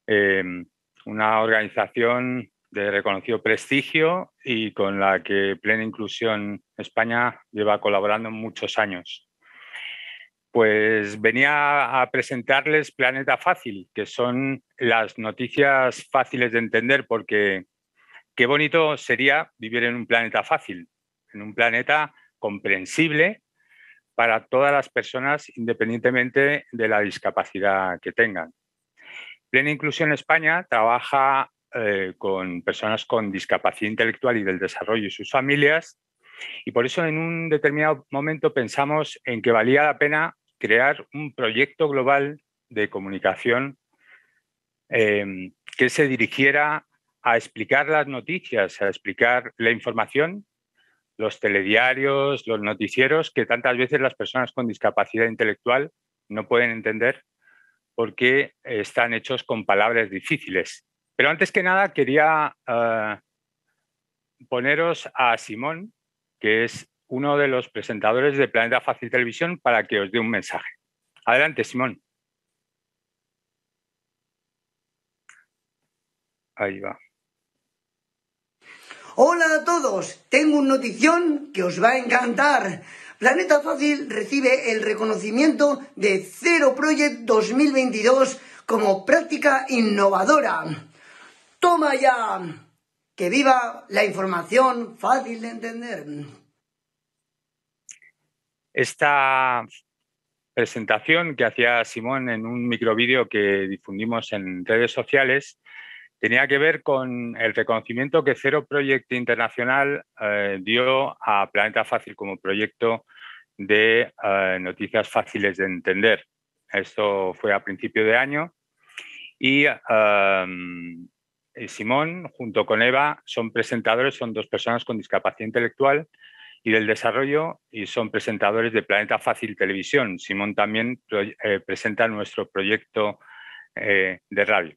em, una organización de reconocido prestigio y con la que Plena Inclusión España lleva colaborando muchos años. Pues venía a presentarles Planeta Fácil, que son las noticias fáciles de entender, porque qué bonito sería vivir en un planeta fácil, en un planeta comprensible para todas las personas independientemente de la discapacidad que tengan. Plena Inclusión España trabaja eh, con personas con discapacidad intelectual y del desarrollo y sus familias y por eso en un determinado momento pensamos en que valía la pena crear un proyecto global de comunicación em, que se dirigiera a explicar las noticias, a explicar la información los telediarios, los noticieros, que tantas veces las personas con discapacidad intelectual no pueden entender porque están hechos con palabras difíciles. Pero antes que nada quería eh, poneros a Simón, que es uno de los presentadores de Planeta Fácil Televisión, para que os dé un mensaje. Adelante, Simón. Ahí va. Hola a todos, tengo una notición que os va a encantar. Planeta Fácil recibe el reconocimiento de Zero Project 2022 como práctica innovadora. Toma ya. Que viva la información fácil de entender. Esta presentación que hacía Simón en un microvídeo que difundimos en redes sociales tenía que ver con el reconocimiento que Cero Project Internacional eh, dio a Planeta Fácil como proyecto de eh, noticias fáciles de entender. Esto fue a principio de año y em, Simón junto con Eva son presentadores, son dos personas con discapacidad intelectual y del desarrollo y son presentadores de Planeta Fácil Televisión. Simón también eh, presenta nuestro proyecto de radio.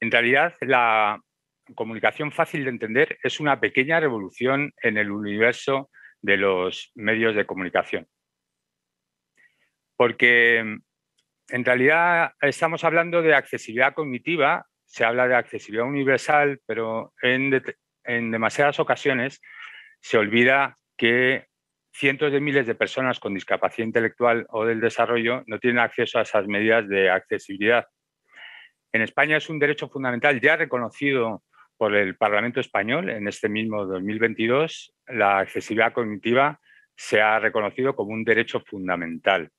En realidad, la comunicación fácil de entender es una pequeña revolución en el universo de los medios de comunicación. Porque en realidad estamos hablando de accesibilidad cognitiva, se habla de accesibilidad universal, pero en, demasiadas ocasiones se olvida que cientos de miles de personas con discapacidad intelectual o del desarrollo no tienen acceso a esas medidas de accesibilidad. En España es un derecho fundamental ya reconocido por el Parlamento español en este mismo 2022. La accesibilidad cognitiva se ha reconocido como un derecho fundamental.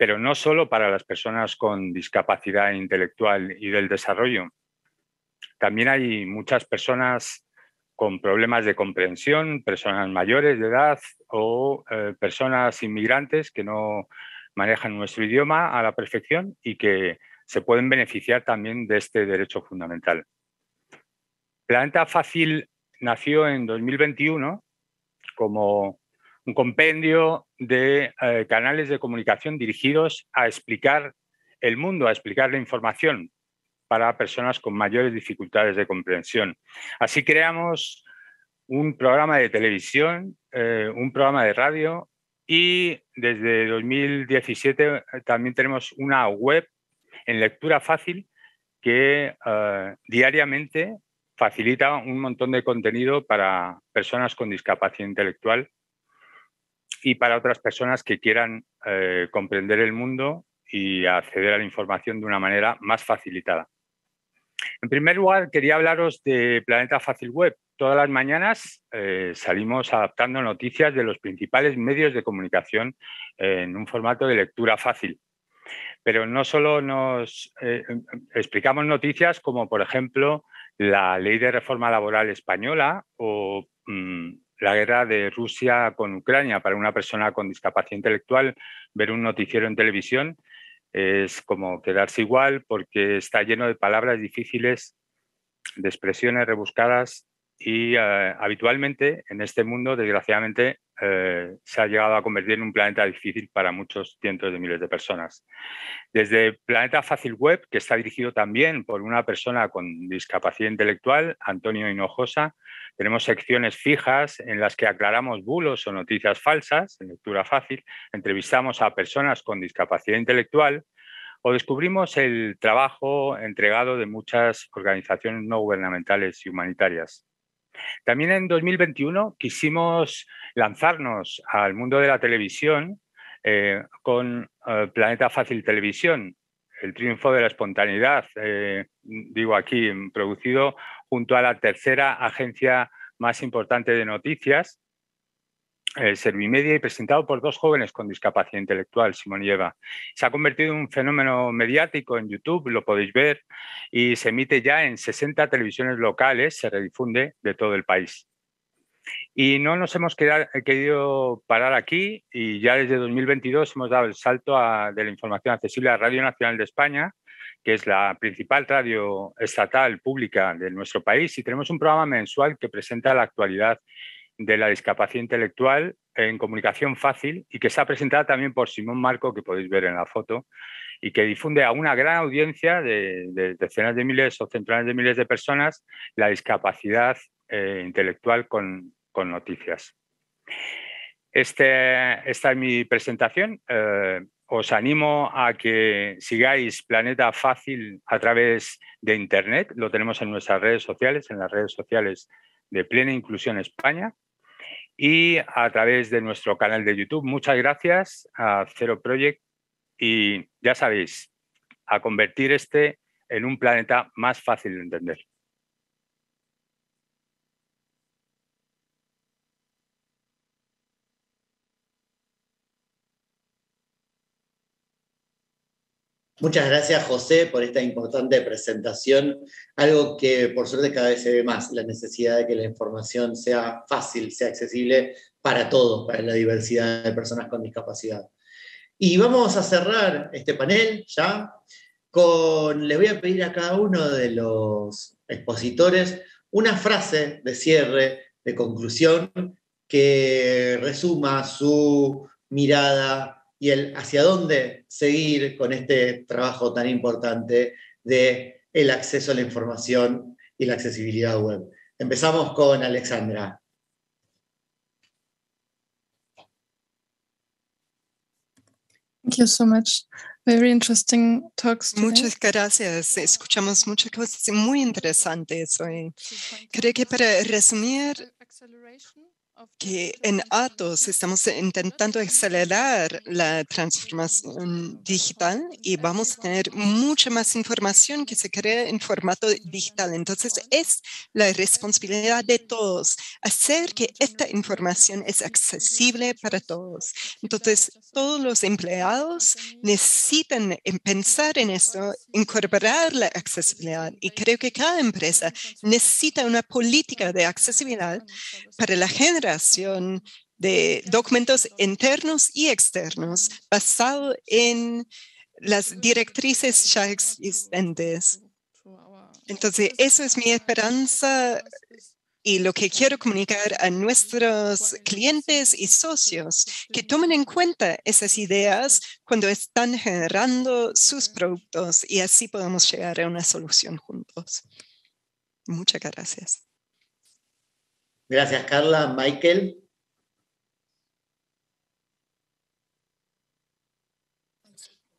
pero no solo para las personas con discapacidad intelectual y del desarrollo. También hay muchas personas con problemas de comprensión, personas mayores de edad o eh, personas inmigrantes que no manejan nuestro idioma a la perfección y que se pueden beneficiar también de este derecho fundamental. Planeta Fácil nació en 2021 como un compendio de eh, canales de comunicación dirigidos a explicar el mundo, a explicar la información para personas con mayores dificultades de comprensión. Así creamos un programa de televisión, eh, un programa de radio y desde 2017 eh, también tenemos una web en lectura fácil que eh, diariamente facilita un montón de contenido para personas con discapacidad intelectual y para otras personas que quieran comprender el mundo y acceder a la información de una manera más facilitada. En primer lugar, quería hablaros de Planeta Fácil Web. Todas las mañanas eh, salimos adaptando noticias de los principales medios de comunicación en un formato de lectura fácil. Pero no solo nos eh, explicamos noticias como, por ejemplo, la ley de reforma laboral española o mm, la guerra de Rusia con Ucrania. Para una persona con discapacidad intelectual, ver un noticiero en televisión es como quedarse igual porque está lleno de palabras difíciles, de expresiones rebuscadas y eh, habitualmente en este mundo, desgraciadamente, eh, se ha llegado a convertir en un planeta difícil para muchos cientos de miles de personas. Desde Planeta Fácil Web, que está dirigido también por una persona con discapacidad intelectual, Antonio Hinojosa, tenemos secciones fijas en las que aclaramos bulos o noticias falsas, en lectura fácil, entrevistamos a personas con discapacidad intelectual o descubrimos el trabajo entregado de muchas organizaciones no gubernamentales y humanitarias. También en 2021 quisimos lanzarnos al mundo de la televisión eh, con eh, Planeta Fácil Televisión, el triunfo de la espontaneidad, eh, digo aquí, producido junto a la tercera agencia más importante de noticias, el Servimedia y presentado por dos jóvenes con discapacidad intelectual, Simón y Eva. Se ha convertido en un fenómeno mediático en YouTube, lo podéis ver, y se emite ya en 60 televisiones locales, se redifunde de todo el país. Y no nos hemos querido parar aquí y ya desde 2022 hemos dado el salto de la información accesible a Radio Nacional de España, que es la principal radio estatal pública de nuestro país, y tenemos un programa mensual que presenta la actualidad de la discapacidad intelectual en comunicación fácil y que está presentada también por Simón Marco, que podéis ver en la foto, y que difunde a una gran audiencia de, decenas de miles o centenares de miles de personas la discapacidad eh, intelectual con, noticias. Este, esta es mi presentación. Eh, os animo a que sigáis Planeta Fácil a través de Internet. Lo tenemos en nuestras redes sociales, en las redes sociales de Plena Inclusión España y a través de nuestro canal de YouTube. Muchas gracias a Zero Project y ya sabéis, a convertir este en un planeta más fácil de entender. Muchas gracias, José, por esta importante presentación. Algo que por suerte cada vez se ve más, la necesidad de que la información sea fácil, sea accesible para todos, para la diversidad de personas con discapacidad. Y vamos a cerrar este panel ya con, les voy a pedir a cada uno de los expositores una frase de cierre, de conclusión, que resuma su mirada y el hacia dónde seguir con este trabajo tan importante de el acceso a la información y la accesibilidad web. Empezamos con Alexandra. Thank you so much. Very interesting talks. Muchas gracias. Escuchamos muchas cosas muy interesantes hoy. Creo que para resumir, que en Atos estamos intentando acelerar la transformación digital y vamos a tener mucha más información que se crea en formato digital. Entonces, es la responsabilidad de todos hacer que esta información es accesible para todos. Entonces, todos los empleados necesitan pensar en esto, incorporar la accesibilidad. Y creo que cada empresa necesita una política de accesibilidad para la generación de documentos internos y externos basado en las directrices ya existentes. Entonces, eso es mi esperanza y lo que quiero comunicar a nuestros clientes y socios, que tomen en cuenta esas ideas cuando están generando sus productos y así podemos llegar a una solución juntos. Muchas gracias. Gracias, Carla. Michael.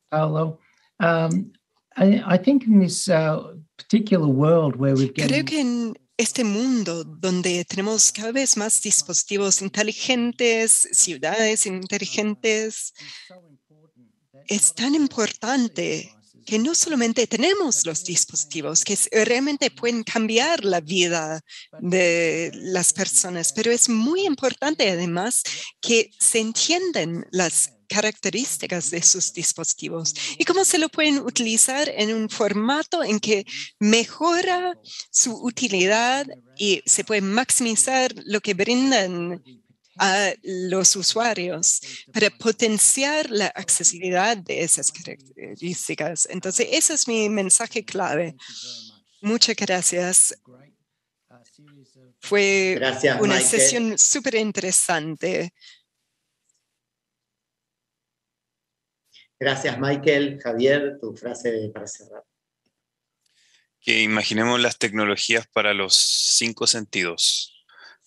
Paulo. Um, I, I, think in this uh, particular world where we've Creo que en este mundo donde tenemos cada vez más dispositivos inteligentes, ciudades inteligentes, es tan importante que no solamente tenemos los dispositivos que realmente pueden cambiar la vida de las personas, pero es muy importante además que se entiendan las características de sus dispositivos y cómo se lo pueden utilizar en un formato en que mejora su utilidad y se puede maximizar lo que brindan a los usuarios para potenciar la accesibilidad de esas características. Entonces, ese es mi mensaje clave. Muchas gracias. Fue una sesión súper interesante. Gracias, Michael. Javier, tu frase para cerrar. Que imaginemos las tecnologías para los cinco sentidos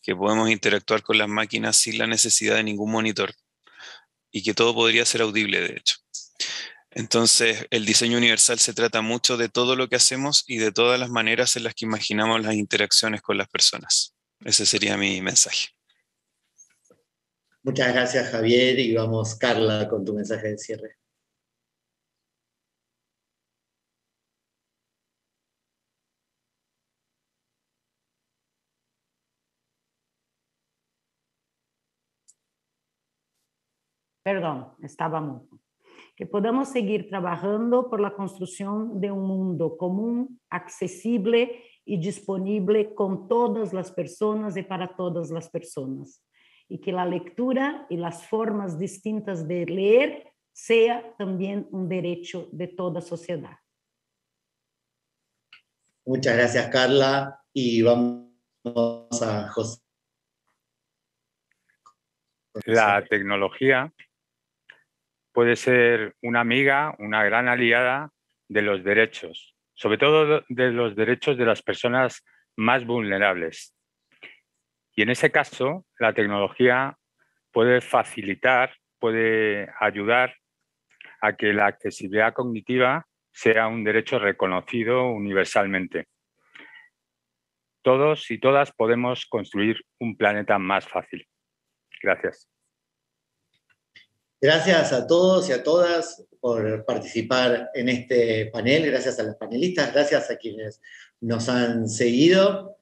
que podemos interactuar con las máquinas sin la necesidad de ningún monitor y que todo podría ser audible, de hecho. Entonces, el diseño universal se trata mucho de todo lo que hacemos y de todas las maneras en las que imaginamos las interacciones con las personas. Ese sería mi mensaje. Muchas gracias, Javier, y vamos, Carla, con tu mensaje de cierre. Perdón, estaba mudo, que podamos seguir trabajando por la construcción de un mundo común, accesible y disponible con todas las personas y para todas las personas. Y que la lectura y las formas distintas de leer sea también un derecho de toda sociedad. Muchas gracias, Carla. Y vamos a José. La tecnología puede ser una amiga, una gran aliada de los derechos, sobre todo de los derechos de las personas más vulnerables. Y en ese caso, la tecnología puede facilitar, puede ayudar a que la accesibilidad cognitiva sea un derecho reconocido universalmente. Todos y todas podemos construir un planeta más fácil. Gracias. Gracias a todos y a todas por participar en este panel, gracias a los panelistas, gracias a quienes nos han seguido.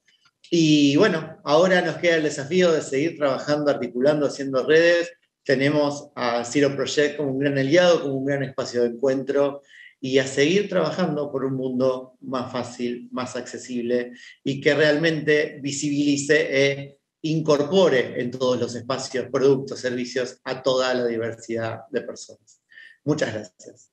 Y bueno, ahora nos queda el desafío de seguir trabajando, articulando, haciendo redes. Tenemos a Zero Project como un gran aliado, como un gran espacio de encuentro y a seguir trabajando por un mundo más fácil, más accesible y que realmente visibilice eh, incorpore en todos los espacios, productos, servicios a toda la diversidad de personas. Muchas gracias.